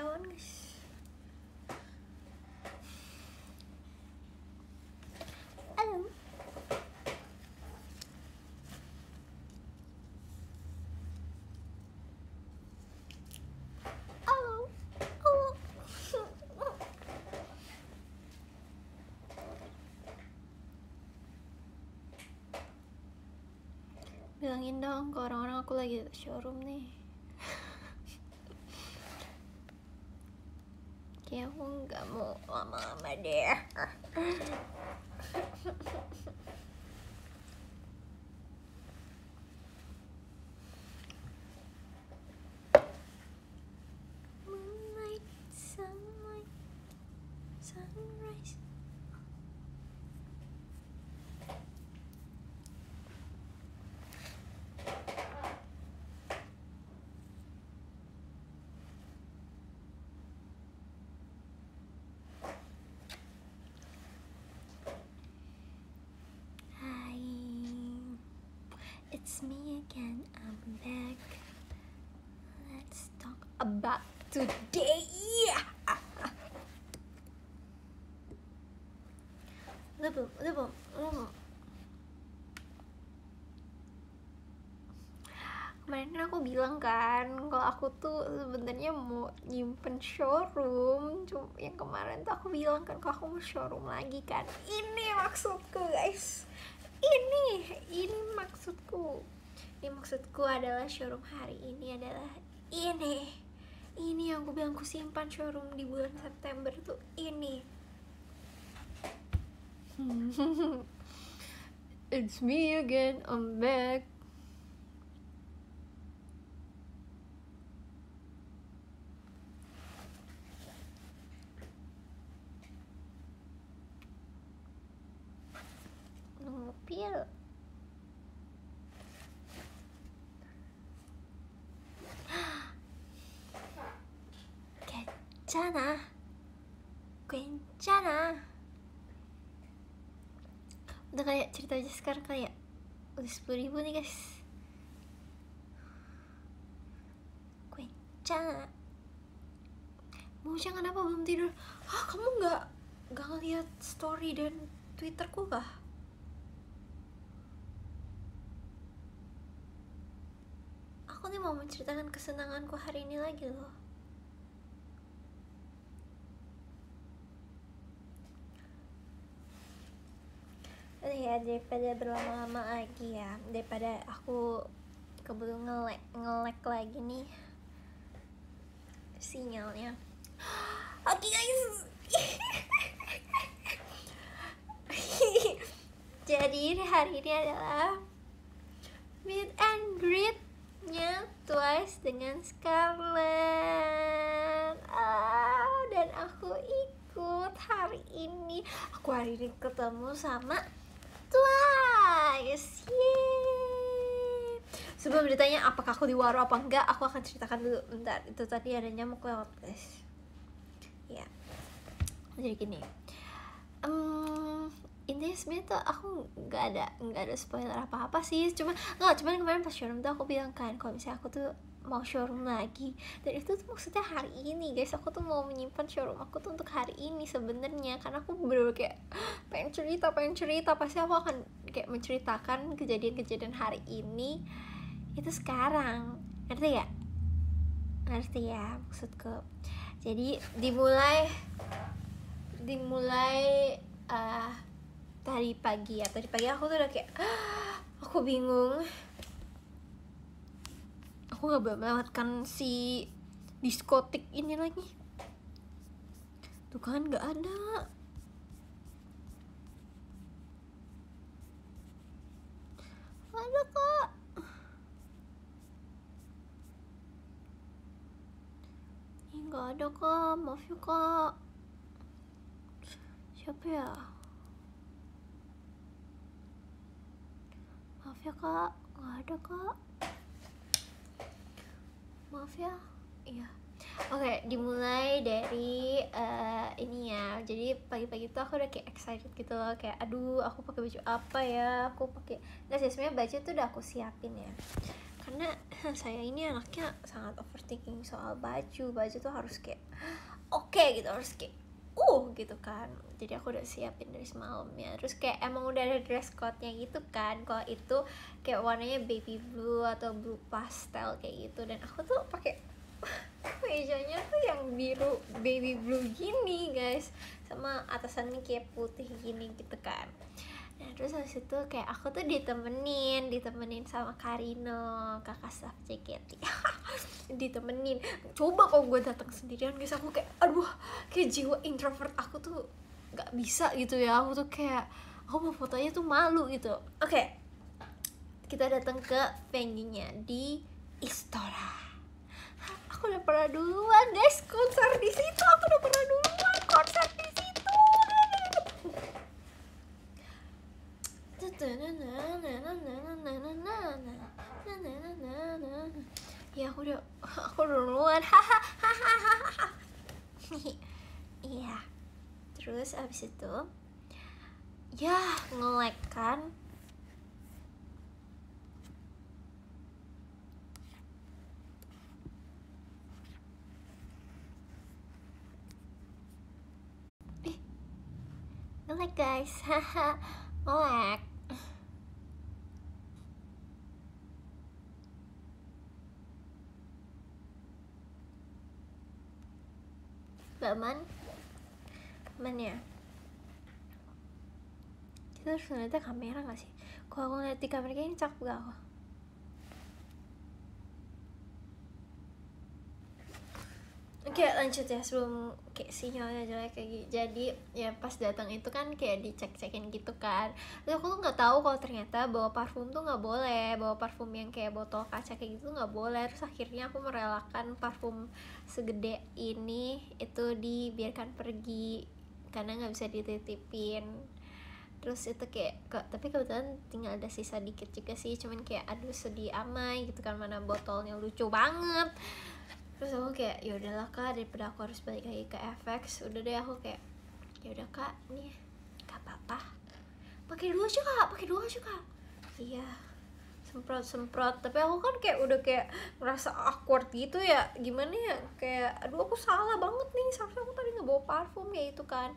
halo. Halo. Halo. Bilangin dong ke orang-orang aku lagi showroom nih kayak aku nggak mau lama-lama deh it's me again. I'm back. Let's talk about today. Belum? Kemarin kan aku bilang kan kalau aku tuh sebenarnya mau nyimpen showroom. Cuma yang kemarin tuh aku bilang kan kalau aku mau showroom lagi kan. Ini maksudku guys. Ini, ini maksudku. Ini maksudku adalah showroom hari ini adalah ini. Ini yang aku bilang aku simpan showroom di bulan September tuh ini. It's me again, I'm back. kita aja sekarang kayak udah sepuluh ribu nih guys. Kuenca mau jangan apa belum tidur? Ah kamu nggak nggak ngeliat story dan twitterku kah? Aku nih mau menceritakan kesenanganku hari ini lagi loh. Ya daripada berlama-lama lagi ya daripada aku keburu ngelek ngelek lagi nih sinyalnya. Oke guys. Jadi hari ini adalah meet and greet-nya Twice dengan Scarlett. Ah, dan aku ikut hari ini. Aku hari ini ketemu sama Twice. Yeay. Sebelum ditanya apakah aku di waro apa enggak, aku akan ceritakan dulu. Bentar, itu tadi ada nyamuk lewat, guys. Ya. Jadi gini. Em, intinya sebenarnya tuh aku nggak ada nggak ada spoiler apa apa sih cuma nggak cuman kemarin pas showroom tuh aku bilang kan kalau misalnya aku tuh mau showroom lagi. Dan itu tuh maksudnya hari ini guys. Aku tuh mau menyimpan showroom aku tuh untuk hari ini sebenarnya. Karena aku bener kayak pengen cerita pengen cerita. Pasti aku akan kayak menceritakan kejadian-kejadian hari ini. Itu sekarang. Ngerti ya ngerti ya maksudku. Jadi dimulai dimulai eh tadi pagi ya. Tadi pagi aku tuh udah kayak aku bingung aku nggak boleh melewatkan si diskotik ini lagi. Tuh kan nggak ada. Ada kak. Ih, nggak ada kak. Maaf ya kak. Siapa ya? Maaf ya kak. Nggak ada kak maaf ya. Iya. Oke dimulai dari eh, ini ya. Jadi pagi-pagi tuh aku udah kayak excited gitu loh. Kayak aduh aku pakai baju apa ya? Aku pakai nggak sih sebenarnya baju tuh udah aku siapin ya. Karena saya ini anaknya sangat overthinking soal baju. Baju tuh harus kayak oke gitu. Harus kayak uh gitu kan jadi aku udah siapin dari semalamnya terus kayak emang udah ada dress code-nya gitu kan. Kalau itu kayak warnanya baby blue atau blue pastel kayak gitu. Dan aku tuh pakai mejanya tuh yang biru baby blue gini guys. Sama atasannya kayak putih gini gitu kan. Nah terus habis itu kayak aku tuh ditemenin, ditemenin sama Karino, kakak staff JKT Ditemenin, coba kalau gue datang sendirian guys aku kayak aduh kayak jiwa introvert aku tuh gak bisa gitu ya. Aku tuh kayak aku mau fotonya tuh malu gitu. Oke, kita datang ke venue-nya di Istora. Aku udah pernah duluan guys konser di situ, aku udah pernah duluan konser di situ. Ya aku udah aku duluan. Hahaha iya terus abis itu ya ngelek kan? Ih ngelek guys haha ngelek Baman Aman ya Kita harus ngeliatnya kamera gak sih? Kalau aku ngeliat di kamera kayaknya cakep gak aku? Oke lanjut ya sebelum kayak sinyalnya jelek kayak gitu Jadi ya pas datang itu kan kayak dicek-cekin gitu kan. Terus aku tuh nggak tahu kalau ternyata bawa parfum tuh nggak boleh. Bawa parfum yang kayak botol kaca kayak gitu nggak boleh. Terus akhirnya aku merelakan parfum segede ini itu dibiarkan pergi Karena nggak bisa dititipin. Terus itu kayak ke, tapi kebetulan tinggal ada sisa dikit juga sih cuman kayak aduh sedih amai gitu kan mana botolnya lucu banget. Terus aku kayak ya udahlah kak daripada aku harus balik lagi ke FX udah deh aku kayak ya udah kak nih gak apa-apa. Pakai dua aja kak pakai dua aja kak. Iya semprot semprot tapi aku kan kayak udah kayak ngerasa awkward gitu ya. Gimana ya? Kayak aduh aku salah banget nih. Seharusnya aku tadi nggak bawa parfum ya itu kan.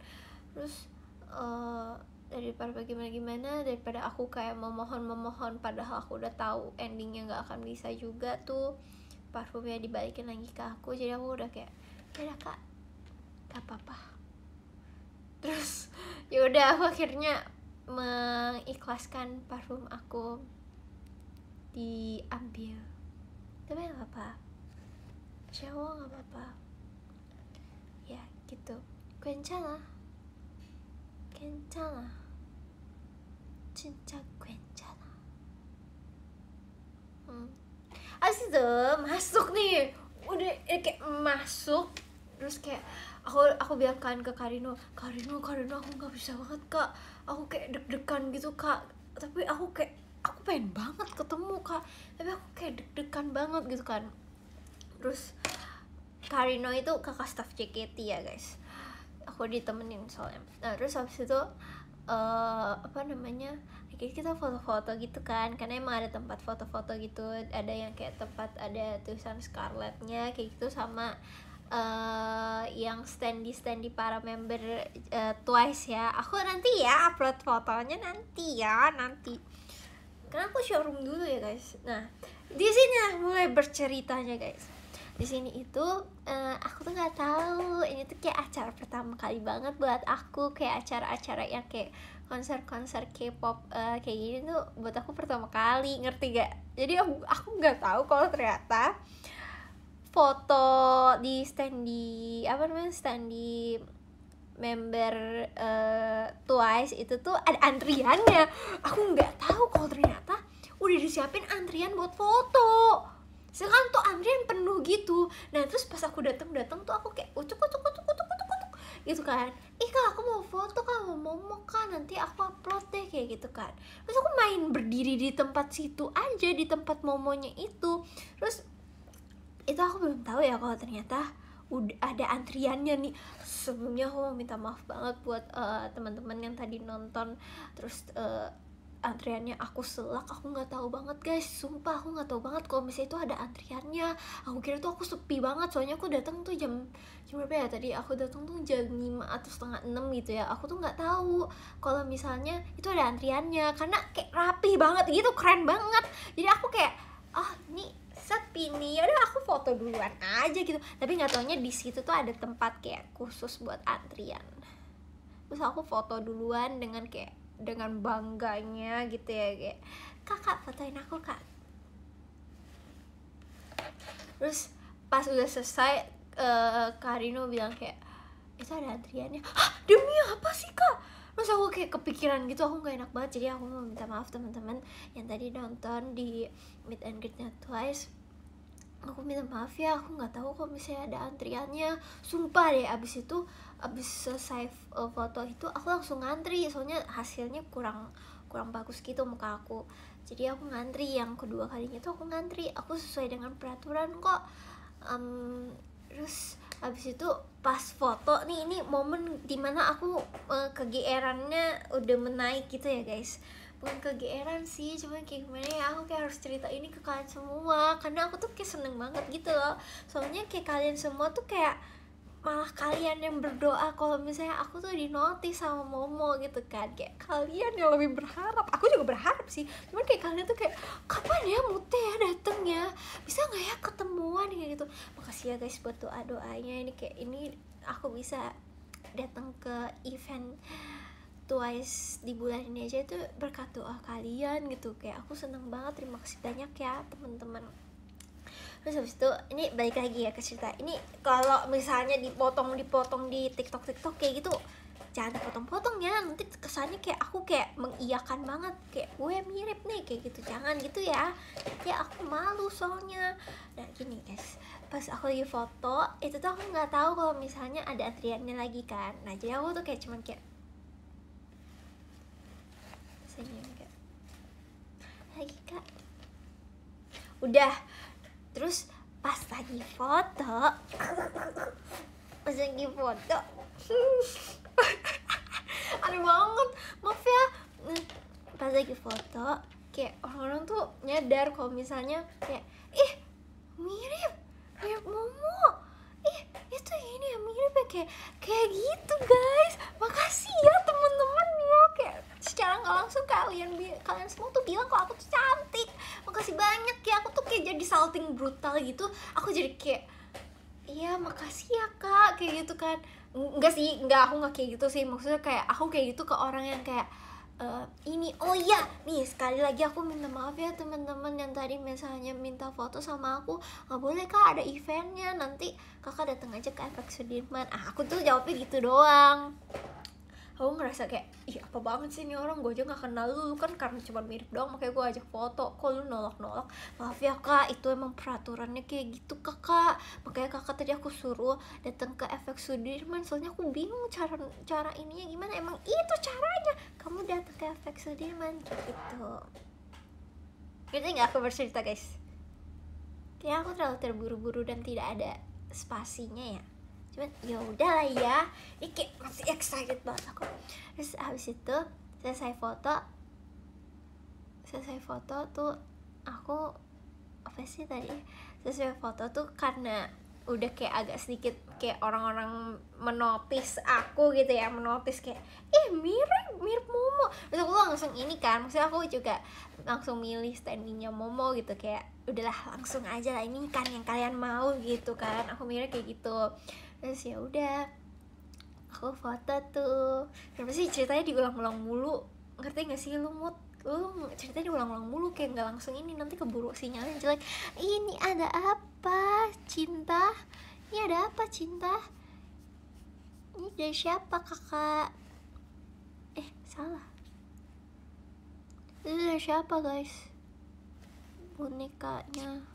Terus uh, daripada gimana gimana daripada aku kayak memohon memohon padahal aku udah tahu endingnya nggak akan bisa juga tuh parfumnya dibalikin lagi ke aku. Jadi aku udah kayak ya kak. Gak apa-apa. Terus ya udah aku akhirnya mengikhlaskan parfum aku diambil tapi gak apa-apa Insya Allah gak apa-apa ya gitu 괜찮아 괜찮아 진짜 괜찮아 hmm. Abis itu masuk nih udah eh, kayak masuk terus kayak aku aku bilang kan ke Karino Karino Karino aku nggak bisa banget kak aku kayak deg-degan gitu kak tapi aku kayak aku pengen banget ketemu kak. Tapi aku kayak deg-degan banget gitu kan. Terus Karino itu kakak staff JKT ya guys. Aku ditemenin soalnya. Nah terus habis itu uh, apa namanya kayak kita foto-foto gitu kan. Karena emang ada tempat foto-foto gitu. Ada yang kayak tempat ada tulisan Scarletnya kayak gitu. Sama uh, yang standy standy para member uh, Twice ya. Aku nanti ya upload fotonya nanti ya nanti karena aku showroom dulu ya guys. Nah di sini mulai berceritanya guys. Di sini itu uh, aku tuh nggak tahu. Ini tuh kayak acara pertama kali banget buat aku. Kayak acara-acara yang kayak konser-konser K-pop uh, kayak gini tuh buat aku pertama kali. Ngerti gak jadi aku aku nggak tahu kalau ternyata foto di stand di apa namanya stand di member uh, Twice itu tuh ada antriannya. Aku nggak tahu kalau ternyata udah disiapin antrian buat foto. Sekarang tuh antrian penuh gitu. Nah terus pas aku datang datang tuh aku kayak ucuk ucuk ucuk ucuk ucuk ucuk gitu kan. Ih kak aku mau foto kak mau momo kan nanti aku upload deh kayak gitu kan. Terus aku main berdiri di tempat situ aja di tempat momonya itu. Terus itu aku belum tahu ya kalau ternyata udah ada antriannya nih. Sebelumnya aku mau minta maaf banget buat uh, teman-teman yang tadi nonton terus uh, antriannya aku selak. Aku nggak tahu banget guys. Sumpah aku nggak tahu banget kalau misalnya itu ada antriannya. Aku kira tuh aku sepi banget soalnya aku datang tuh jam jam berapa ya? Tadi aku datang tuh jam 5 atau setengah 6 gitu ya. Aku tuh nggak tahu kalau misalnya itu ada antriannya. Karena kayak rapi banget gitu keren banget. Jadi aku kayak ah oh, ini sepi nih udah aku foto duluan aja gitu. Tapi nggak taunya di situ tuh ada tempat kayak khusus buat antrian. Terus aku foto duluan dengan kayak dengan bangganya gitu ya kayak kakak fotoin aku kak. Terus pas udah selesai uh, Karino bilang kayak itu ada antriannya. Demi apa sih kak terus aku kayak kepikiran gitu aku nggak enak banget. Jadi aku mau minta maaf teman-teman yang tadi nonton di meet and greetnya twice. Aku minta maaf ya aku nggak tahu kok misalnya ada antriannya. Sumpah deh abis itu abis selesai uh, foto itu aku langsung ngantri. Soalnya hasilnya kurang kurang bagus gitu muka aku. Jadi aku ngantri yang kedua kalinya tuh aku ngantri. Aku sesuai dengan peraturan kok. Um, terus abis itu pas foto nih ini momen di mana aku uh, kegeerannya udah menaik gitu ya guys. Bukan kegeeran sih cuma kayak gimana ya aku kayak harus cerita ini ke kalian semua. Karena aku tuh kayak seneng banget gitu loh. Soalnya kayak kalian semua tuh kayak malah kalian yang berdoa kalau misalnya aku tuh di notice sama Momo gitu kan. Kayak kalian yang lebih berharap. Aku juga berharap sih. Cuman kayak kalian tuh kayak kapan ya Mute ya dateng ya? Bisa nggak ya ketemuan? Kayak gitu. Makasih ya guys buat doa doanya ini kayak ini aku bisa datang ke event Twice di bulan ini aja itu berkat doa kalian gitu. Kayak aku seneng banget. Terima kasih banyak ya teman-teman terus habis itu ini balik lagi ya ke cerita. Ini kalau misalnya dipotong dipotong di tiktok tiktok kayak gitu jangan potong-potong ya. Nanti kesannya kayak aku kayak mengiyakan banget. Kayak gue mirip nih kayak gitu. Jangan gitu ya. Ya aku malu soalnya. Nah gini guys. Pas aku lagi foto itu tuh aku nggak tahu kalau misalnya ada antriannya lagi kan. Nah jadi aku tuh kayak cuman kayak kak lagi kak. Udah terus pas lagi foto pas lagi foto. Aneh banget. Maaf ya. Pas lagi foto kayak orang-orang tuh nyadar kalau misalnya kayak ih mirip mirip Momo. Ih itu ini yang mirip ya. Kayak kayak gitu guys. Makasih ya temen-temen ya. Kayak secara nggak langsung kalian kalian semua tuh bilang kok aku tuh cantik. Makasih banyak ya aku tuh kayak jadi salting brutal gitu. Aku jadi kayak iya makasih ya kak kayak gitu kan. Enggak sih enggak aku nggak kayak gitu sih. Maksudnya kayak aku kayak gitu ke orang yang kayak uh, ini oh iya nih sekali lagi aku minta maaf ya teman-teman yang tadi misalnya minta foto sama aku. Nggak boleh kak ada eventnya. Nanti kakak datang aja ke efek Sudirman. Ah aku tuh jawabnya gitu doang aku ngerasa kayak ih apa banget sih ini orang? Gue aja gak kenal lu. Kan karena cuma mirip doang makanya gue ajak foto. Kok lu nolak nolak maaf ya kak. Itu emang peraturannya kayak gitu kakak makanya kakak tadi aku suruh datang ke efek Sudirman soalnya aku bingung cara cara ininya gimana. Emang itu caranya. Kamu datang ke efek Sudirman gitu. Gitu nggak aku bercerita guys? Kayak aku terlalu terburu-buru dan tidak ada spasinya ya cuman ya udahlah ya. Ini masih excited banget aku. Terus habis itu selesai foto selesai foto tuh aku apa sih tadi? Selesai foto tuh karena udah kayak agak sedikit kayak orang-orang menotis aku gitu ya menotis kayak eh mirip mirip Momo. Terus aku langsung ini kan maksudnya aku juga langsung milih standingnya Momo gitu kayak udahlah langsung aja lah ini kan yang kalian mau gitu kan. Aku mirip kayak gitu terus ya udah aku foto tuh. Kenapa sih ceritanya diulang-ulang mulu? Ngerti gak sih lu mood? Lu ceritanya diulang-ulang mulu kayak nggak langsung ini nanti keburu sinyalnya jelek. Ini ada apa? Cinta? Ini ada apa cinta? Ini dari siapa kakak? Eh salah. Ini dari siapa guys? Bonekanya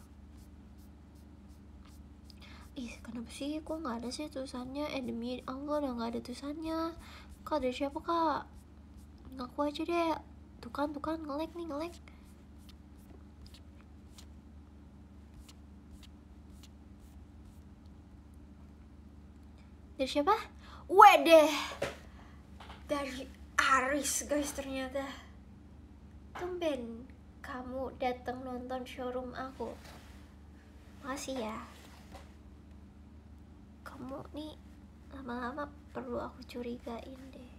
ih kenapa sih? Kok nggak ada sih tulisannya? Eh demi Allah udah nggak ada tulisannya. Kak dari siapa kak? Ngaku aja deh. Tuh kan tuh kan ngelek nih ngelek dari siapa? Wede dari Aris guys ternyata. Tumben kamu datang nonton showroom aku. Makasih ya kamu nih lama-lama perlu aku curigain deh.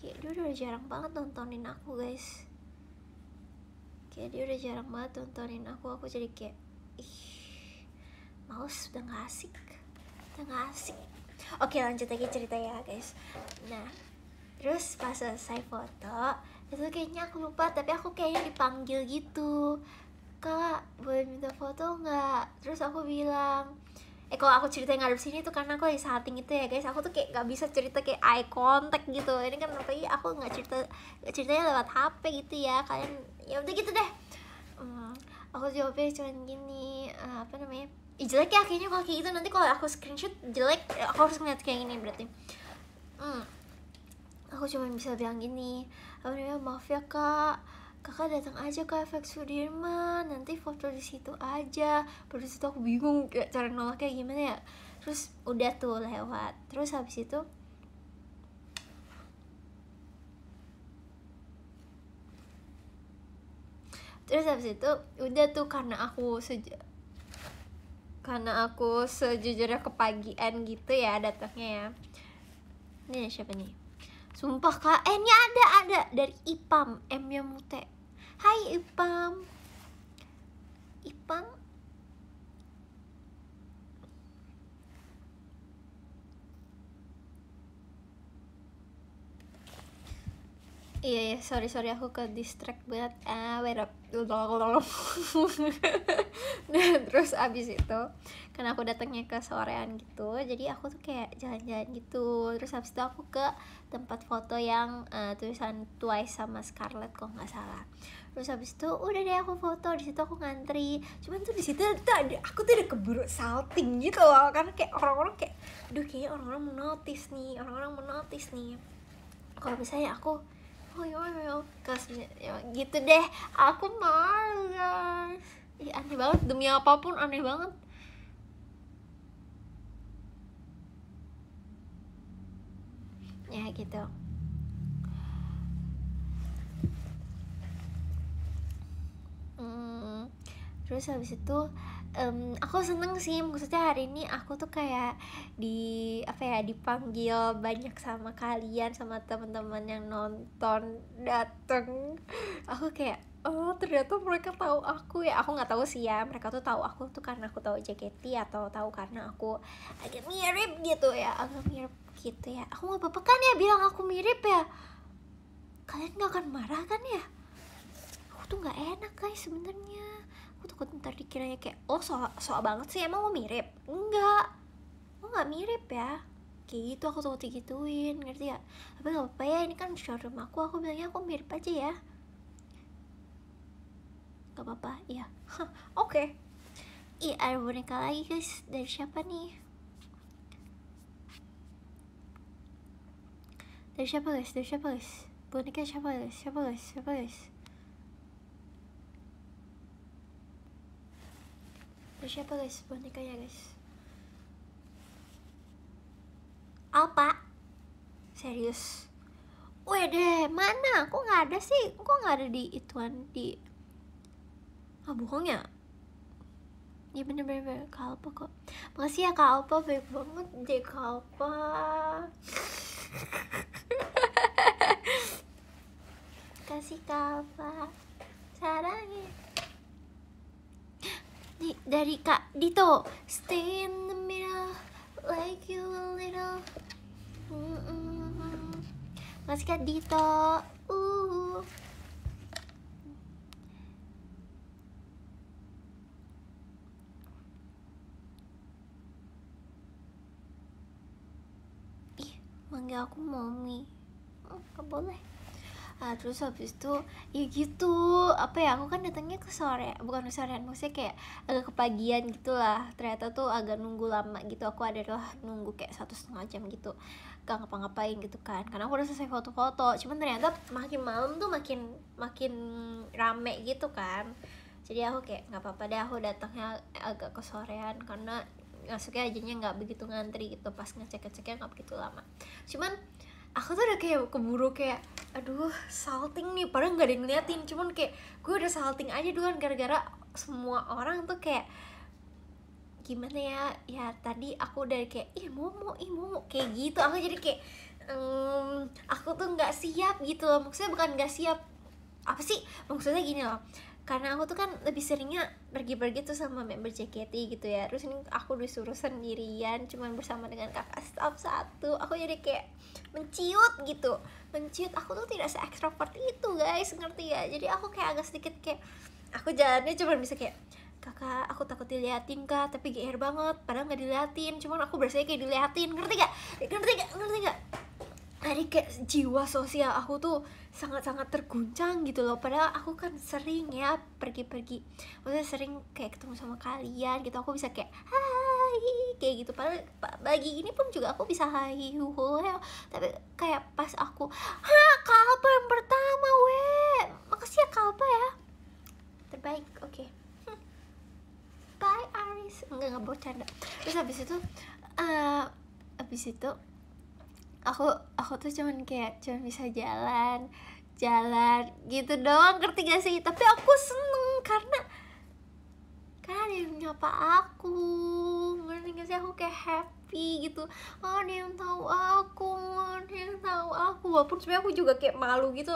Kayak dia udah jarang banget nontonin aku guys. Kayak dia udah jarang banget nontonin aku aku jadi kayak ih males udah gak asik udah gak asik. Oke lanjut lagi cerita ya guys. Nah terus pas selesai foto itu kayaknya aku lupa tapi aku kayaknya dipanggil gitu. Kak boleh minta foto nggak? Terus aku bilang eh kalau aku cerita ngadep sini tuh karena aku lagi salting itu ya guys. Aku tuh kayak gak bisa cerita kayak eye contact gitu. Ini kan apalagi aku nggak cerita ceritanya lewat HP gitu ya. Kalian ya udah gitu deh. Hmm, aku jawabnya cuma gini uh, apa namanya? Ih, jelek ya kayaknya kalau kayak gitu. Nanti kalau aku screenshot jelek. Aku harus ngeliat kayak gini berarti. Hmm, aku cuma bisa bilang gini apa namanya? Maaf ya kak kakak datang aja ke efek Sudirman nanti foto di situ aja. Pada situ aku bingung kayak cara nolak kayak gimana ya. Terus udah tuh lewat. Terus habis itu terus habis itu udah tuh karena aku seja karena aku sejujurnya kepagian gitu ya datangnya ya. Ini siapa nih Sumpah kak, eh ini ada, ada. Dari Ipam, M nya Mute. Hai Ipam. Ipam Iya ya, sorry sorry aku ke distract banget. Ah, wait up. nah, terus abis itu, karena aku datangnya ke sorean gitu, jadi aku tuh kayak jalan-jalan gitu. Terus abis itu aku ke tempat foto yang uh, tulisan Twice sama Scarlett kok nggak salah. Terus abis itu udah deh aku foto di situ aku ngantri. Cuman tuh di situ tuh ada aku tuh ada keburu salting gitu loh, karena kayak orang-orang kayak, duh kayaknya orang-orang menotis nih, orang-orang menotis nih. Kalau misalnya aku oh ya ya kasih ya gitu deh. Aku malu guys. Ih, aneh banget. Demi apa pun aneh banget. Ya gitu. Hmm, terus habis itu um, aku seneng sih maksudnya hari ini aku tuh kayak di apa ya dipanggil banyak sama kalian sama teman-teman yang nonton dateng. Aku kayak oh ternyata mereka tahu aku ya. Aku nggak tahu sih ya mereka tuh tahu aku tuh karena aku tahu JKT atau tahu karena aku agak mirip gitu ya agak mirip gitu ya. Aku nggak apa-apa kan ya bilang aku mirip ya. Kalian nggak akan marah kan ya? Aku tuh nggak enak guys sebenarnya aku takut ntar dikiranya kayak oh so so banget sih emang mau mirip? Enggak. Lo nggak mirip ya. Kayak gitu aku takut digituin ngerti ya tapi gak apa-apa ya ini kan showroom aku aku bilangnya aku mirip aja ya. Gak apa-apa iya. Oke. Okay. Ih, ada boneka lagi guys. Dari siapa nih? Dari siapa guys? Dari siapa guys? Boneka siapa guys? Siapa guys? Siapa guys siapa guys? Bonekanya guys? Alpa serius? Wede, mana? Kok nggak ada sih? Kok nggak ada di ituan di Ah, bohong ya? Iya bener-bener Kak Alpa kok. Makasih ya Kak Alpa, baik banget deh Kak Alpa Kasih Kak Alpa Sarangnya Nih, dari Kak Dito. Stay in the middle Like you a little. Mm -mm. Makasih Kak Dito. Uh. Ih, manggil aku mommy. Oh, Gak boleh Nah, terus habis itu ya gitu. Apa ya aku kan datangnya ke sore bukan ke sorean maksudnya kayak agak kepagian gitu lah ternyata tuh agak nunggu lama gitu. Aku adalah nunggu kayak satu setengah jam gitu. Gak ngapa-ngapain gitu kan. Karena aku udah selesai foto-foto. Cuman ternyata makin malam tuh makin makin rame gitu kan. Jadi aku kayak nggak apa-apa deh aku datangnya agak ke sorean. Karena masuknya aja nggak begitu ngantri gitu. Pas ngecek ngeceknya nggak begitu lama. Cuman aku tuh udah kayak keburu kayak aduh salting nih. Padahal nggak ada yang ngeliatin cuman kayak gue udah salting aja duluan gara-gara semua orang tuh kayak gimana ya? Ya tadi aku udah kayak ih momo ih momo kayak gitu. Aku jadi kayak um, aku tuh nggak siap gitu loh. Maksudnya bukan nggak siap apa sih? Maksudnya gini loh karena aku tuh kan lebih seringnya pergi-pergi tuh sama member JKT gitu ya. Terus ini aku disuruh sendirian cuman bersama dengan kakak staff satu. Aku jadi kayak menciut gitu. Menciut aku tuh tidak se ekstrovert itu guys. Ngerti ya jadi aku kayak agak sedikit kayak aku jalannya cuma bisa kayak kakak aku takut diliatin kak tapi GR banget padahal nggak diliatin. Cuman aku berasa kayak diliatin. Ngerti gak ngerti gak ngerti gak dari kayak jiwa sosial aku tuh sangat-sangat terguncang gitu loh. Padahal aku kan sering ya pergi-pergi. Maksudnya sering kayak ketemu sama kalian gitu. Aku bisa kayak hai kayak gitu. Padahal bagi ini pun juga aku bisa hai hu tapi kayak pas aku ha kalpa yang pertama weh makasih ya kalpa ya. Terbaik oke. Okay bye Aris. Enggak nggak bercanda. Terus habis itu uh, habis itu aku aku tuh cuman kayak cuman bisa jalan jalan gitu doang. Ngerti gak sih? Tapi aku seneng karena karena ada yang nyapa aku. Ngerti gak sih? Aku kayak happy gitu. Oh, ada yang tahu aku ada yang tahu aku. Walaupun sebenarnya aku juga kayak malu gitu.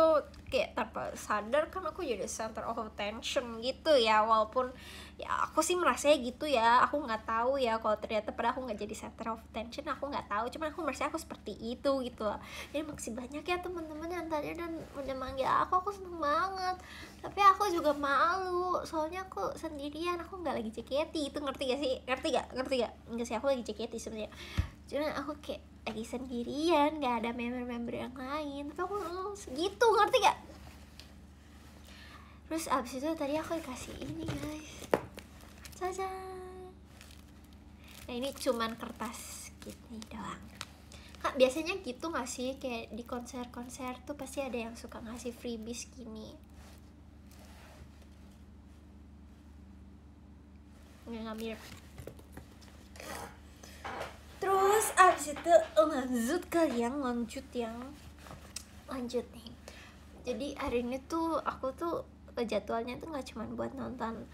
Kayak tanpa sadar kan aku jadi center of attention gitu ya. Walaupun ya aku sih merasanya gitu ya. Aku nggak tahu ya kalau ternyata pada aku nggak jadi center of attention aku nggak tahu. Cuman aku merasa aku seperti itu gitu loh. Jadi makasih banyak ya teman-teman yang tadi dan manggil aku. Aku seneng banget. Tapi aku juga malu. Soalnya aku sendirian. Aku nggak lagi JKT itu ngerti gak sih? Ngerti gak ngerti gak enggak sih aku lagi JKT sebenarnya. Cuman aku kayak lagi sendirian. Nggak ada member-member yang lain. Tapi aku mm, segitu ngerti gak terus abis itu tadi aku dikasih ini guys Cacan. Nah ini cuman kertas gini doang. Kak biasanya gitu gak sih kayak di konser-konser tuh pasti ada yang suka ngasih freebies gini. Nggak ngambil. Terus abis itu lanjut yang lanjut yang lanjut nih. Jadi hari ini tuh aku tuh jadwalnya tuh nggak cuma buat nonton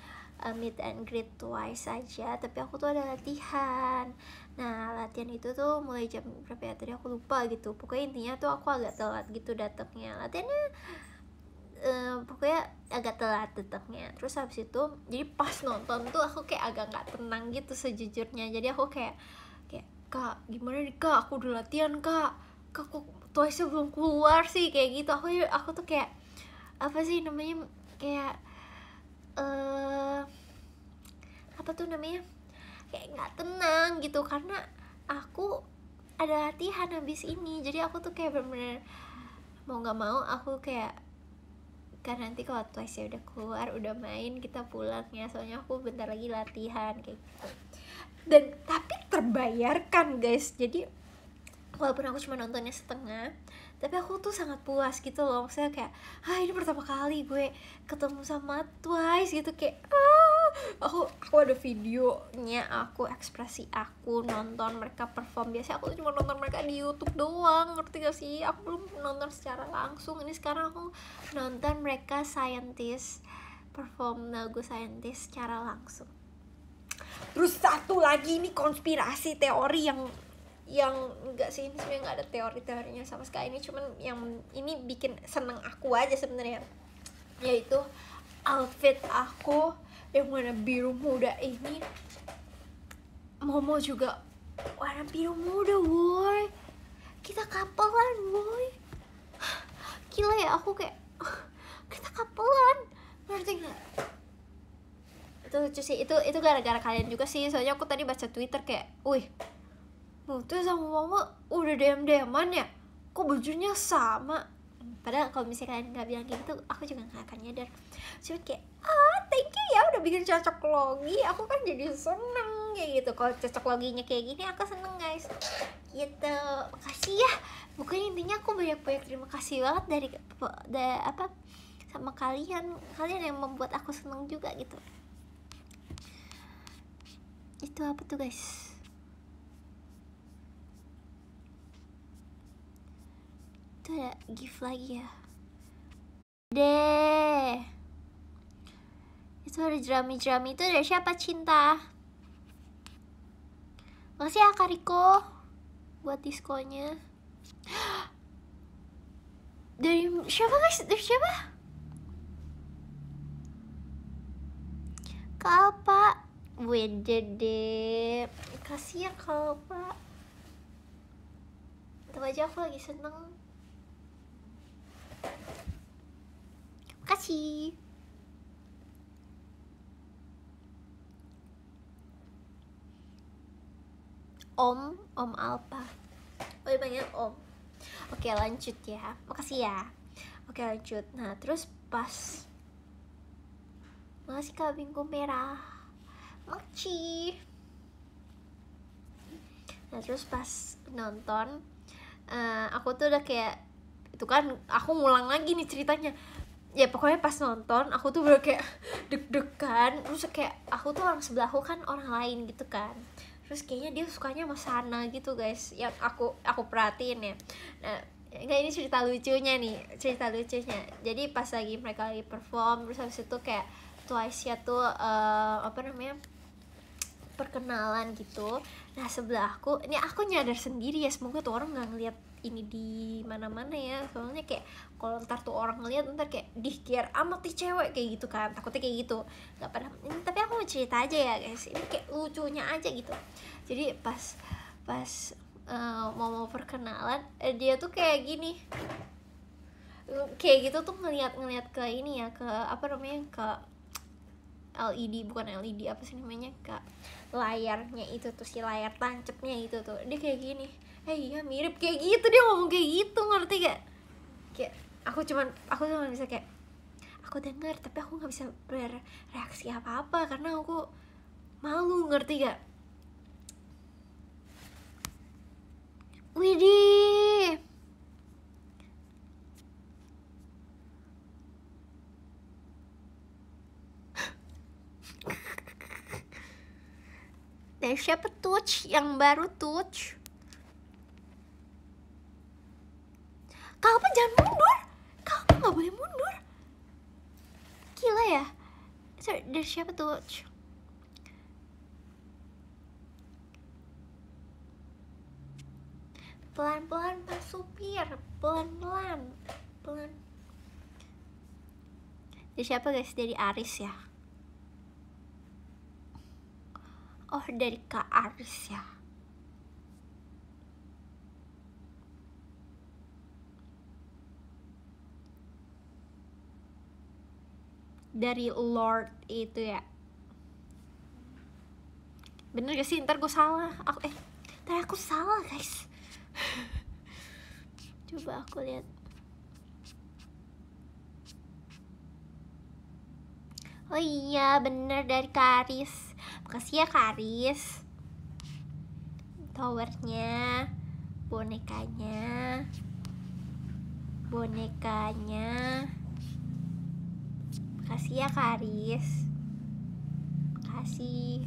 uh, meet and greet twice saja tapi aku tuh ada latihan. Nah latihan itu tuh mulai jam berapa ya? Tadi aku lupa gitu. Pokoknya intinya tuh aku agak telat gitu datangnya. Latihannya uh, pokoknya agak telat datangnya. Terus habis itu jadi pas nonton tuh aku kayak agak nggak tenang gitu sejujurnya. Jadi aku kayak kayak kak gimana nih kak? Aku udah latihan kak. Kak kok twice belum keluar sih? Kayak gitu. Aku aku tuh kayak apa sih namanya kayak uh, apa tuh namanya? Kayak nggak tenang gitu karena aku ada latihan habis ini. Jadi aku tuh kayak bener-bener mau nggak mau aku kayak karena nanti kalau twice ya udah keluar udah main kita pulang ya. Soalnya aku bentar lagi latihan kayak gitu. Dan tapi terbayarkan guys. Jadi walaupun aku cuma nontonnya setengah tapi aku tuh sangat puas gitu loh. Maksudnya kayak ah ini pertama kali gue ketemu sama Twice gitu. Kayak ah. Aku aku ada videonya aku ekspresi aku nonton mereka perform. Biasa aku cuma nonton mereka di YouTube doang ngerti gak sih? Aku belum nonton secara langsung. Ini sekarang aku nonton mereka scientist perform lagu scientist secara langsung. Terus satu lagi ini konspirasi teori yang yang enggak sih ini sebenarnya nggak ada teori-teorinya sama sekali. Ini cuman yang ini bikin seneng aku aja sebenarnya. Yaitu outfit aku yang warna biru muda ini. Momo juga warna biru muda boy kita kapelan boy gila ya aku kayak kita kapelan. Ngerti nggak? Itu lucu sih. Itu itu gara-gara kalian juga sih. Soalnya aku tadi baca twitter kayak wih Mutu sama mama udah dem-deman ya? Kok bajunya sama? Padahal kalau misalnya kalian nggak bilang gitu aku juga nggak akan nyadar. Cuma kayak ah thank you ya udah bikin cocok logi. Aku kan jadi seneng kayak gitu. Kalau cocok loginya kayak gini aku seneng guys. Gitu. Makasih ya. Pokoknya intinya aku banyak banyak terima kasih banget dari, dari apa sama kalian. Kalian yang membuat aku seneng juga gitu. Itu apa tuh guys itu ada gift lagi ya deh itu ada jerami-jerami itu dari siapa cinta Makasih ya Kariko buat diskonya. Dari siapa guys? Dari siapa? Kalpa. Wedede. Kasih ya Kalpa. Tahu aja aku lagi seneng. Kasih. Om, Om Alpa. Oh, dipanggil Om. Oke, lanjut ya. Makasih ya. Oke, lanjut. Nah, terus pas Makasih Kak Bingko Merah. Makci. Nah, terus pas nonton uh, aku tuh udah kayak itu kan aku ngulang lagi nih ceritanya. Ya pokoknya pas nonton aku tuh udah kayak deg-degan. Terus kayak aku tuh orang sebelahku kan orang lain gitu kan. Terus kayaknya dia sukanya sama Sana gitu guys. Yang aku aku perhatiin ya. Nah enggak ini cerita lucunya nih. Cerita lucunya. Jadi pas lagi mereka lagi perform terus habis itu kayak Twice ya tuh uh, apa namanya perkenalan gitu. Nah sebelahku ini aku nyadar sendiri ya semoga tuh orang nggak ngeliat ini di mana-mana ya. Soalnya kayak kalau ntar tuh orang ngeliat ntar kayak dikir amat nih cewek kayak gitu kan. Takutnya kayak gitu. Nggak pernah. Ini tapi aku mau cerita aja ya guys. Ini kayak lucunya aja gitu. Jadi pas pas uh, mau mau perkenalan eh, dia tuh kayak gini. Kayak gitu tuh ngeliat ngeliat ke ini ya ke apa namanya ke LED bukan LED apa sih namanya ke layarnya itu tuh si layar tancapnya itu tuh. Dia kayak gini eh iya mirip kayak gitu dia ngomong kayak gitu ngerti gak kayak aku cuman aku cuma bisa kayak aku dengar tapi aku nggak bisa bereaksi apa apa karena aku malu ngerti gak Widih Dari siapa Touch? Yang baru Touch? Kau jangan mundur? Kau nggak boleh mundur? Gila ya? Sorry, dari siapa Touch? Pelan-pelan Pak Supir Pelan-pelan Pelan Dari siapa guys? Dari Aris ya? Oh dari Kak Aris ya Dari Lord itu ya. Bener gak sih? Ntar gue salah. Aku, Eh, ntar aku salah guys. Coba aku lihat. Oh iya bener dari Karis. Makasih ya Karis. Towernya Bonekanya. Bonekanya Makasih ya Karis Makasih.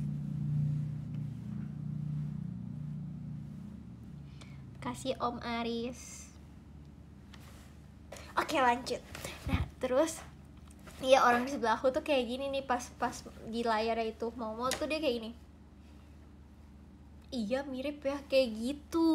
Kasih Om Aris. Oke lanjut. Nah terus Iya orang di sebelah aku tuh kayak gini nih pas pas di layarnya itu mau tuh dia kayak gini. Iya mirip ya kayak gitu.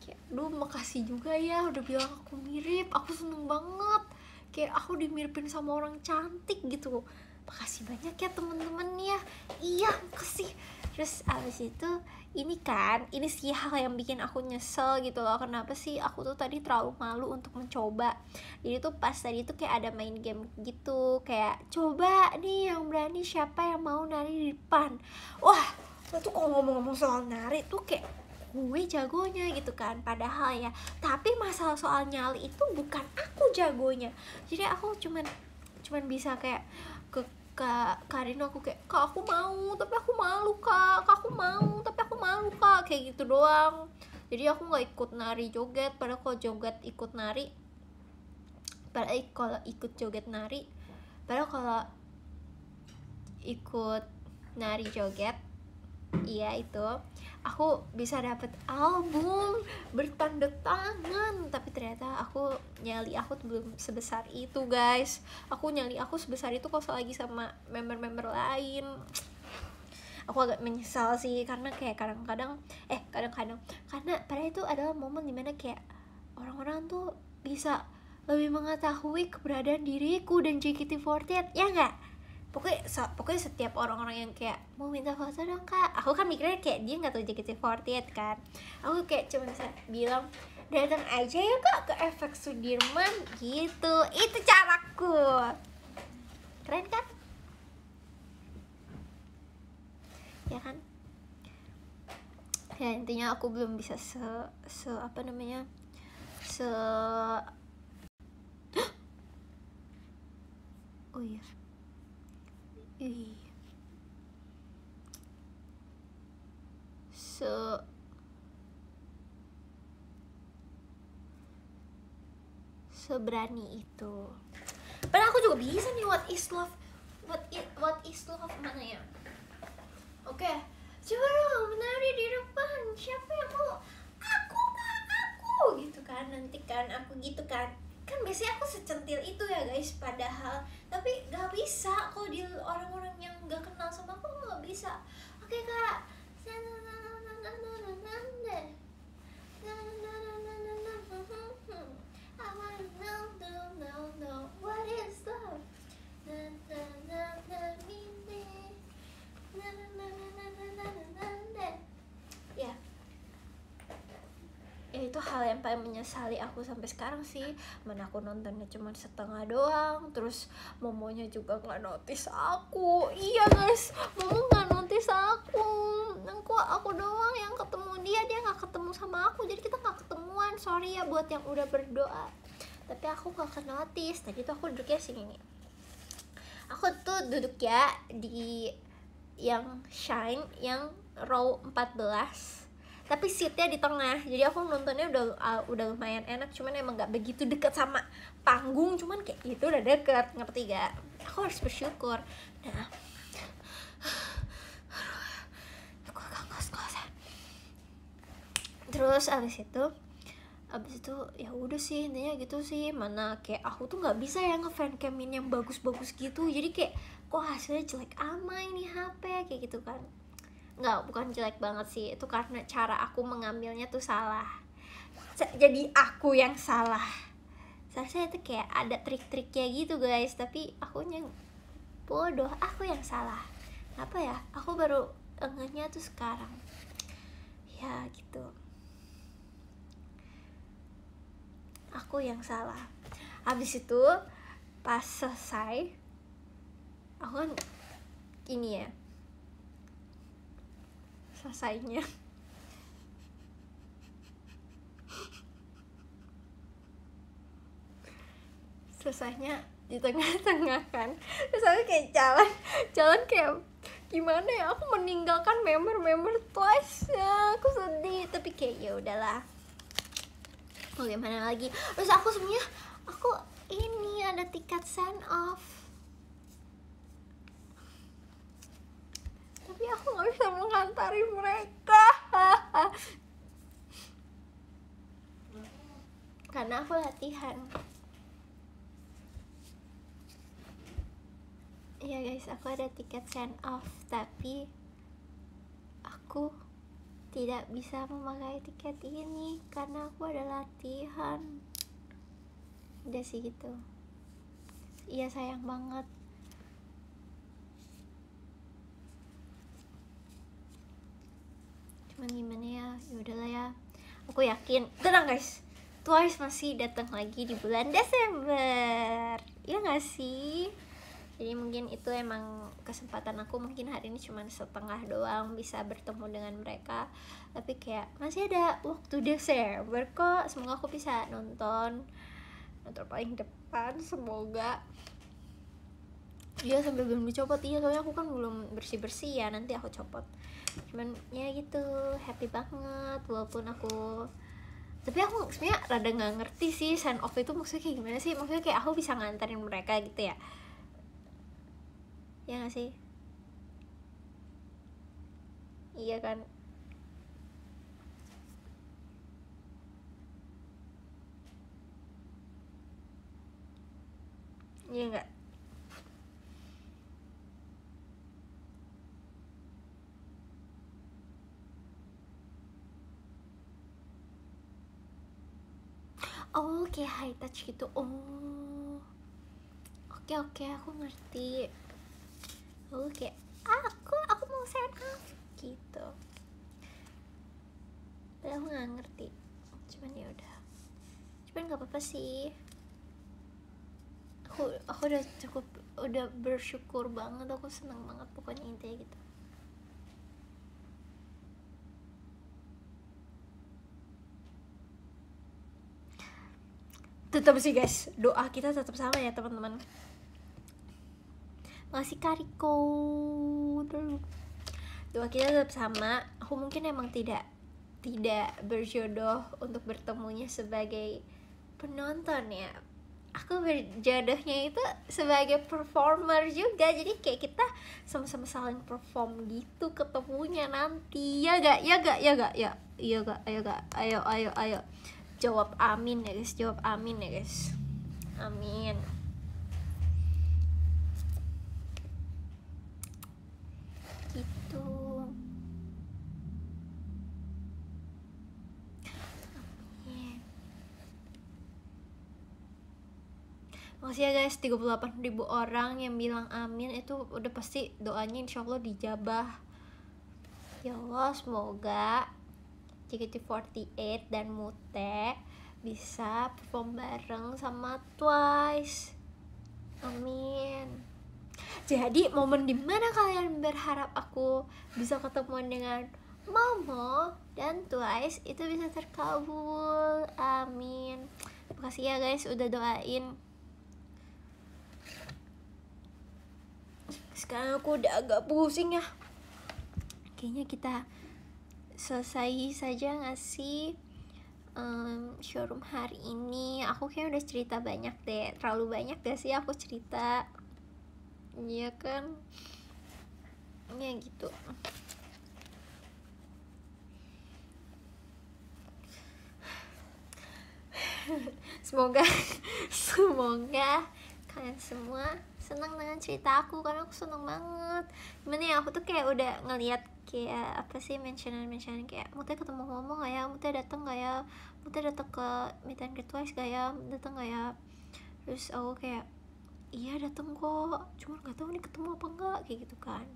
Kayak duh makasih juga ya udah bilang aku mirip aku seneng banget kayak aku dimiripin sama orang cantik gitu. Makasih banyak ya temen-temen ya iya makasih. Terus abis itu ini kan ini sih hal yang bikin aku nyesel gitu loh. Kenapa sih aku tuh tadi terlalu malu untuk mencoba? Jadi tuh pas tadi tuh kayak ada main game gitu. Kayak coba nih yang berani siapa yang mau nari di depan? Wah tuh kalau ngomong-ngomong soal nari tuh kayak gue jagonya gitu kan padahal ya. Tapi masalah soal nyali itu bukan aku jagonya. Jadi aku cuman cuman bisa kayak ke kak Karin aku kayak kak aku mau tapi aku malu kak. Kak aku mau tapi aku malu kak. Kayak gitu doang. Jadi aku nggak ikut nari joget. Padahal kalau joget ikut nari padahal kalau ikut joget nari padahal kalau ikut nari joget iya itu aku bisa dapet album bertanda tangan. Tapi ternyata aku nyali aku belum sebesar itu guys. Aku nyali aku sebesar itu kok lagi sama member-member lain. Aku agak menyesal sih karena kayak kadang-kadang eh kadang-kadang karena pada itu adalah momen di mana kayak orang-orang tuh bisa lebih mengetahui keberadaan diriku dan JKT48 ya nggak pokoknya so, pokoknya setiap orang-orang yang kayak mau minta foto dong kak. Aku kan mikirnya kayak dia nggak tahu JKT48 kan. Aku kayak cuma bisa bilang datang aja ya kak ke efek Sudirman gitu. Itu caraku. Keren kan? Ya kan? Ya intinya aku belum bisa se se apa namanya se oh iya Se seberani itu. Padahal aku juga bisa nih what is love. What is, what is love mana ya? Oke, coba dong menari di depan. Siapa yang mau? Aku kan, aku gitu kan. Nanti kan aku gitu kan. Kan biasanya aku secentil itu ya guys. Padahal tapi gak bisa kok di orang-orang yang gak kenal sama aku gak bisa. Oke kak. Hal yang paling menyesali aku sampai sekarang sih. Mana aku nontonnya cuma setengah doang Terus momonya juga gak notice aku. Iya guys, momo gak notice aku. Aku, aku doang yang ketemu dia Dia gak ketemu sama aku. Jadi kita gak ketemuan. Sorry ya buat yang udah berdoa. Tapi aku gak ke notice. Tadi tuh aku duduknya sini nih Aku tuh duduk ya di yang shine yang row 14 tapi seatnya di tengah. Jadi aku nontonnya udah uh, udah lumayan enak. Cuman emang nggak begitu deket sama panggung. Cuman kayak itu udah deket. Ngerti gak aku harus bersyukur. Nah. Aku agak ngos-ngosan terus abis itu abis itu ya udah sih intinya gitu sih. Mana kayak aku tuh nggak bisa ya ngefan camin yang bagus-bagus gitu. Jadi kayak kok hasilnya jelek ama ini HP kayak gitu kan nggak bukan jelek banget sih. Itu karena cara aku mengambilnya tuh salah. Jadi aku yang salah. Seharusnya itu kayak ada trik-triknya gitu guys. Tapi aku yang bodoh. Aku yang salah. Apa ya? Aku baru enggaknya tuh sekarang. Ya gitu. Aku yang salah. Habis itu pas selesai aku kan ini ya selesainya. Selesainya di tengah-tengah kan. Terus aku kayak jalan jalan kayak gimana ya? Aku meninggalkan member-member twice ya aku sedih tapi kayak ya udahlah. Mau gimana lagi? Terus aku sebenarnya aku ini ada tiket send off tapi aku nggak bisa mengantari mereka karena aku latihan Iya guys, aku ada tiket send off tapi aku tidak bisa memakai tiket ini karena aku ada latihan. Udah sih gitu. Iya sayang banget. Cuman gimana ya? Ya udahlah ya. Aku yakin. Tenang guys. Twice masih datang lagi di bulan Desember. Iya gak sih? jadi mungkin itu emang kesempatan aku mungkin hari ini cuma setengah doang bisa bertemu dengan mereka tapi kayak masih ada waktu Desember kok semoga aku bisa nonton nonton paling depan semoga Iya sampai belum dicopot iya soalnya aku kan belum bersih bersih ya nanti aku copot cuman ya gitu happy banget walaupun aku tapi aku sebenarnya rada nggak ngerti sih sign off itu maksudnya kayak gimana sih. Maksudnya kayak aku bisa nganterin mereka gitu ya? Ya gak sih? Iya kan? Iya enggak oh kayak high touch gitu. Oh. Oke oke aku ngerti. Oke aku aku mau set up gitu. Tapi aku nggak ngerti. Cuman ya udah. Cuman nggak apa-apa sih. Aku aku udah cukup udah bersyukur banget aku senang banget pokoknya intinya gitu tetap sih guys. Doa kita tetap sama ya teman-teman. Masih kariko doa kita tetap sama. Aku mungkin emang tidak tidak berjodoh untuk bertemunya sebagai penonton ya. Aku berjodohnya itu sebagai performer juga. Jadi kayak kita sama-sama saling perform gitu ketemunya nanti. Ya gak ya gak ya gak ya. Iya gak ayo gak ayo ayo ayo jawab amin ya guys. Jawab amin ya guys. Amin. Gitu amin. Makasih ya guys. 38 ribu orang yang bilang amin. Itu udah pasti doanya insya Allah dijabah Ya Allah semoga JKT48 dan Mute bisa perform bareng sama Twice. Amin. Jadi momen di mana kalian berharap aku bisa ketemuan dengan Momo dan Twice itu bisa terkabul. Amin. Makasih ya guys udah doain. Sekarang aku udah agak pusing ya. Kayaknya kita selesai saja nggak sih? Um, showroom hari ini? Aku kayak udah cerita banyak deh. Terlalu banyak gak sih aku cerita? Iya kan? Ya gitu. Semoga semoga kalian semua senang dengan cerita aku karena aku senang banget. Gimana ya aku tuh kayak udah ngeliat kayak apa sih mentionan mentionan kayak Mute ketemu ngomong gak ya? Mute datang gak ya? Datang ke meet and greet twice gak ya? Datang gak ya? Terus aku kayak iya datang kok. Cuma nggak tahu nih ketemu apa enggak kayak gitu kan.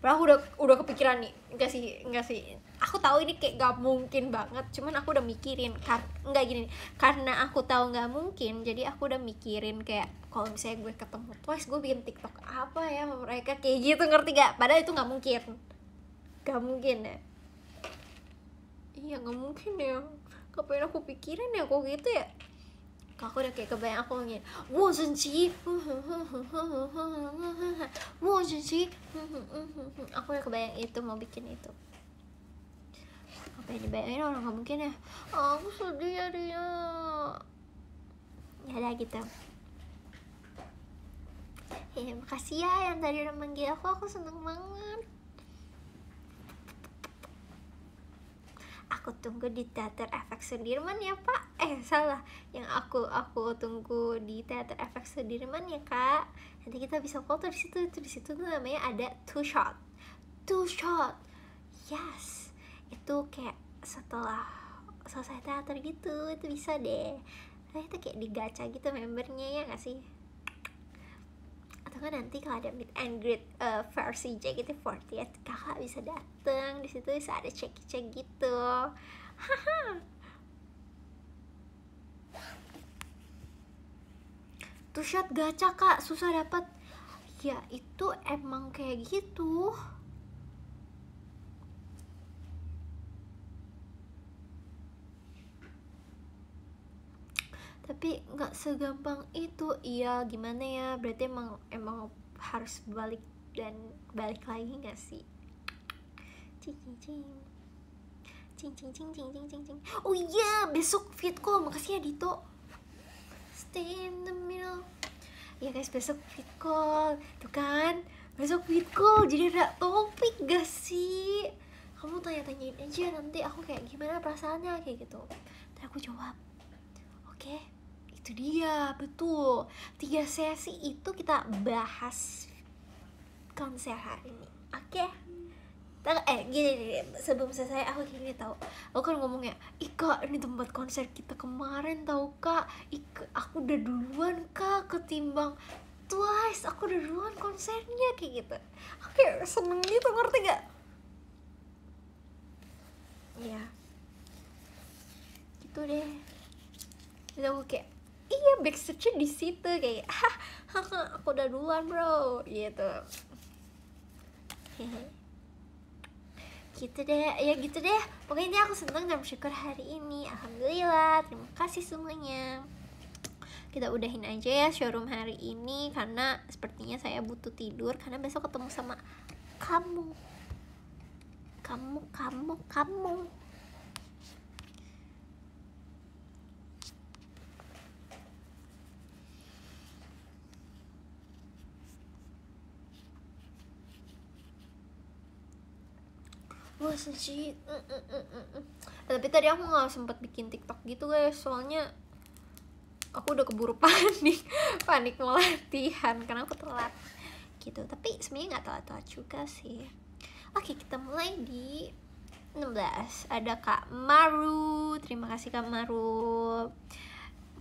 Padahal aku udah udah kepikiran nih. Enggak sih enggak sih. Aku tahu ini kayak gak mungkin banget cuman aku udah mikirin kar enggak gini karena aku tahu nggak mungkin jadi aku udah mikirin kayak kalau misalnya gue ketemu twice gue bikin tiktok apa ya mereka kayak gitu ngerti gak padahal itu nggak mungkin. Gak mungkin ya. Iya nggak mungkin ya. Ngapain aku pikirin ya kok gitu ya aku udah kayak kebayang aku ngomongin wo senci wo senci aku udah kebayang itu mau bikin itu. Apa yang dibayangin orang nggak mungkin ya? Aku sedih ya dia ya udah gitu. Ya makasih ya yang tadi udah manggil aku aku seneng banget aku tunggu di teater efek Sudirman ya pak. Eh salah. Yang aku aku tunggu di teater efek Sudirman ya kak. Nanti kita bisa foto di situ. Itu di situ tuh namanya ada two shot. Two shot. Yes. Itu kayak setelah selesai teater gitu itu bisa deh. Nah, itu kayak digaca gitu membernya ya gak sih atau kan nanti kalau ada meet and greet uh, versi JKT48 kakak bisa dateng di situ bisa ada cek cek gitu. Haha. Tuh shot gacha kak. Susah dapat ya itu emang kayak gitu tapi nggak segampang itu. Iya gimana ya? Berarti emang emang harus balik dan balik lagi nggak sih? Cing cing cing. Cing cing cing cing oh iya besok fit call. Makasih ya Dito. Stay in the middle. Ya guys besok fit call. Tuh kan besok fit call. Jadi ada topik gak sih? Kamu tanya-tanyain aja nanti aku kayak gimana perasaannya kayak gitu. Dan aku jawab oke itu dia betul. Tiga sesi itu kita bahas konser hari ini. Oke? Eh gini, gini sebelum selesai aku gini tahu. Aku kan ngomongnya Ika ini tempat konser kita kemarin tahu kak. Ika aku udah duluan kak ketimbang Twice. Aku udah duluan konsernya kayak gitu. Kayak seneng gitu ngerti gak Iya. Gitu deh Terus aku kayak iya backstage di situ kayak aku udah duluan bro gitu. Gitu deh ya gitu deh. Pokoknya aku seneng dan bersyukur hari ini. Alhamdulillah terima kasih semuanya. Kita udahin aja ya showroom hari ini karena sepertinya saya butuh tidur karena besok ketemu sama kamu. Kamu kamu kamu Wah Mm, mm, mm, mm. Tapi tadi aku nggak sempet bikin TikTok gitu guys. Soalnya aku udah keburu panik. Panik mau latihan karena aku telat gitu. Tapi sebenarnya nggak telat-telat juga sih. Oke kita mulai di 16 Ada Kak Maru. Terima kasih Kak Maru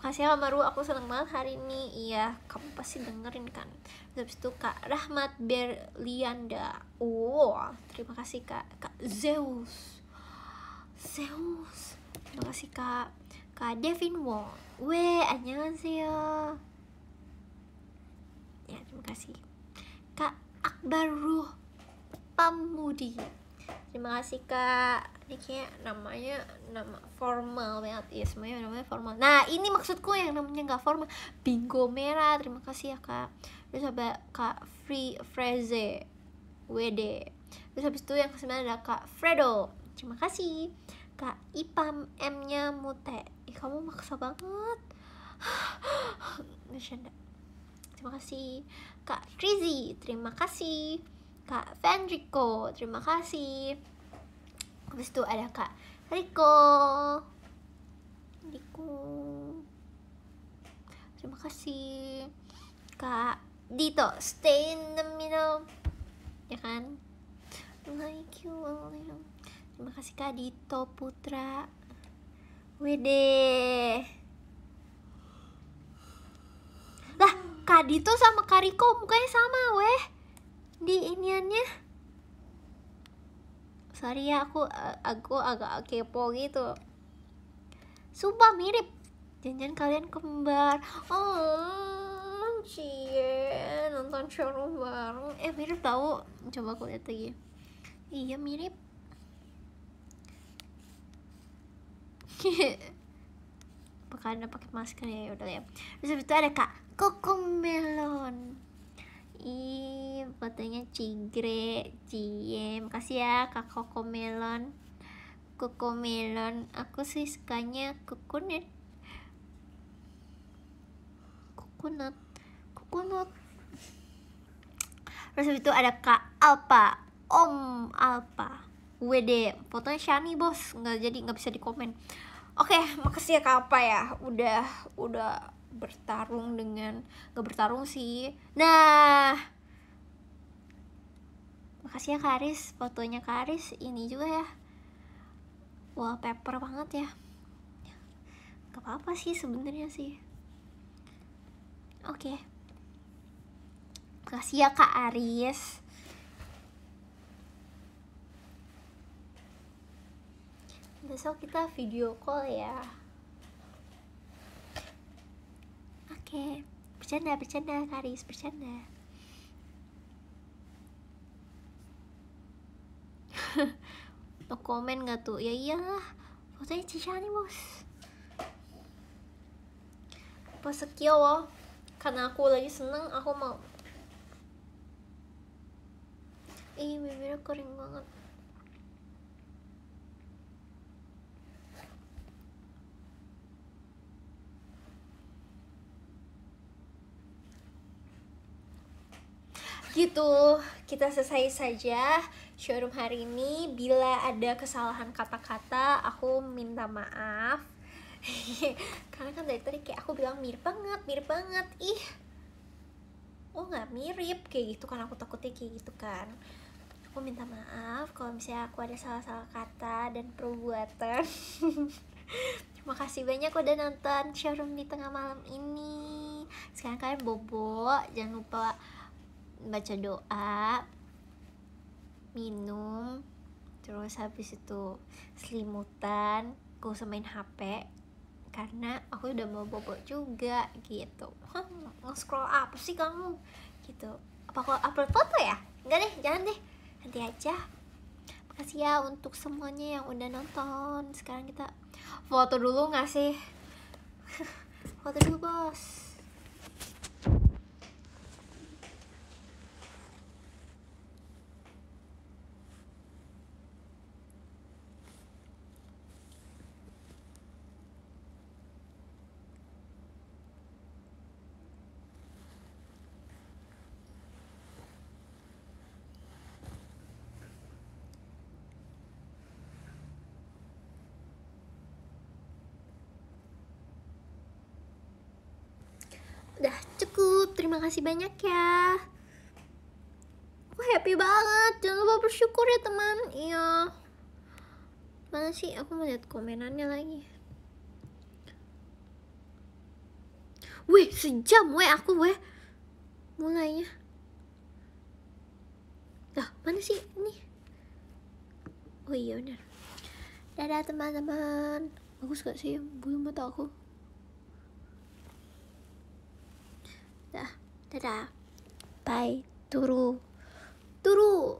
Makasih ya Kak Maru, aku seneng banget hari ini. Iya, kamu pasti dengerin kan. Terus itu Kak Rahmat Berlianda. Oh, terima kasih Kak. Kak Zeus. Zeus. Terima kasih Kak. Kak Devin Wong. Weh, annyeonghaseyo. Ya, terima kasih. Kak Akbaruh Pamudi Terima kasih Kak. Ini kayak namanya nama formal banget. Ya semuanya namanya formal. Nah ini maksudku yang namanya gak formal. Bingo merah. Terima kasih ya Kak. Terus ada Kak Free Freze WD Terus habis itu yang kesembilan ada Kak Fredo. Terima kasih. Kak Ipam M-nya Mute. Ih kamu maksa banget. Terima kasih. Kak Trizi Terima kasih Kak Fenrico Terima kasih. Habis itu ada Kak Riko Riko Terima kasih. Kak Dito Stay in the middle. Ya kan? Like you Terima kasih Kak Dito Putra. Wede. Lah Kak Dito sama Kak Riko mukanya sama weh Di iniannya. Sorry ya aku aku agak kepo gitu. Sumpah mirip. Jangan kalian kembar. Oh cie nonton showroom bareng. Eh mirip tahu coba aku lihat lagi. Iya mirip. Karena pakai masker ya udah ya terus itu ada kak Coco Melon Ih, fotonya cigre, cie, makasih ya kak Koko Melon. Koko Melon, aku sih sukanya coconut. Coconut, coconut. Terus itu ada kak Alpa, Om Alpa. WD, fotonya Shani bos, nggak jadi nggak bisa dikomen. Oke, makasih ya kak Alpa ya, udah udah bertarung dengan gak bertarung sih. Nah makasih ya Karis fotonya Karis ini juga ya. Wallpaper banget ya. Gak apa-apa sih sebenarnya sih. Oke. Okay. makasih ya Kak Aris. Besok kita video call ya Oke, bercanda, bercanda, Karis, bercanda. Mau komen gak tuh? Ya iyalah, fotonya Cicani bos. Sekio loh, karena aku lagi seneng, aku mau. Ih, bibirnya kering banget. Gitu. Kita selesai saja showroom hari ini. Bila ada kesalahan kata-kata aku minta maaf. Karena kan dari tadi kayak aku bilang mirip banget mirip banget. Ih oh nggak mirip? Kayak gitu kan aku takutnya kayak gitu kan. Aku minta maaf kalau misalnya aku ada salah-salah kata dan perbuatan. Terima kasih banyak udah nonton showroom di tengah malam ini. Sekarang kalian bobo jangan lupa baca doa minum terus habis itu selimutan gak usah main HP karena aku udah mau bobo juga gitu. Hah, nge-scroll apa sih kamu? Gitu. Apa aku upload foto ya? Enggak deh jangan deh. Nanti aja. Makasih ya untuk semuanya yang udah nonton. Sekarang kita foto dulu nggak sih? Foto dulu bos udah cukup terima kasih banyak ya aku happy banget jangan lupa bersyukur ya teman iya mana sih aku mau lihat komenannya lagi Wih, sejam weh aku weh mulainya. Lah, mana sih ini? Oh iya benar. Dadah teman-teman. Bagus gak sih bulu mata aku? Dadah. Bye. Turu. Turu.